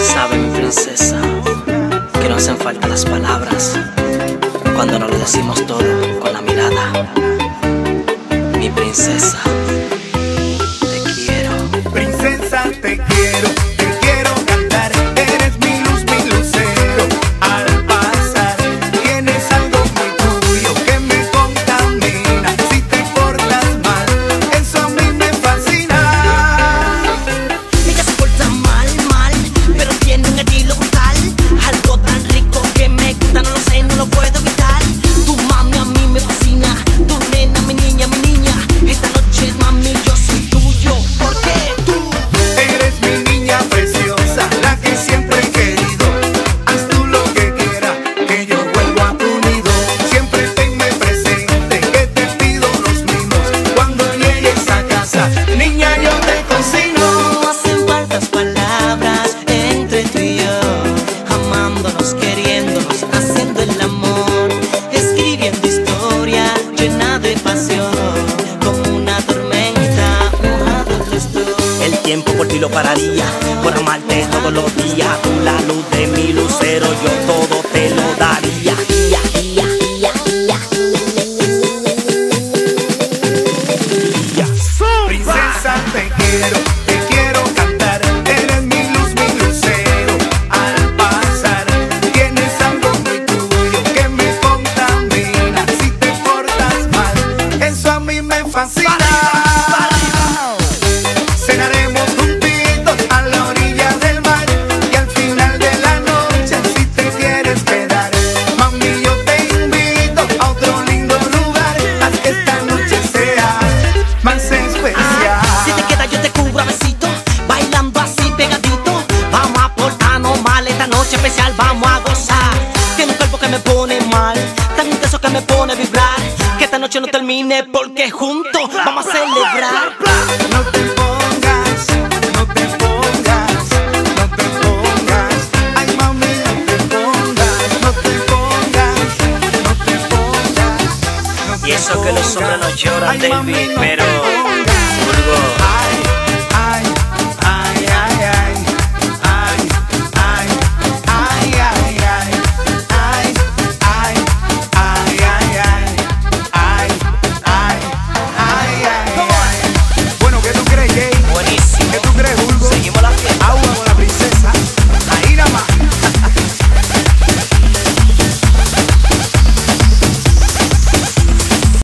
Sabe mi princesa que no hacen falta las palabras cuando no le decimos todo con la mirada. Mi princesa, te quiero. Princesa, te quiero. Tiempo por ti lo pararía, por amarte todos los días. Tú la luz de mi lucero, yo todo te lo daría. Princesa te quiero, te quiero cantar. Tú eres mi luz, mi lucero. Al pasar tienes algo muy tuyo que me contamina. Si te portas mal, eso a mí me fascina. me pone mal, tan intenso que me pone a vibrar. Que esta noche no termine porque juntos vamos a celebrar. No te pongas, no te pongas, no te pongas. Ay, mami, no te pongas, no te pongas, no te pongas. No te pongas. Y eso que los hombres no lloran, Ay, David, mami, pero.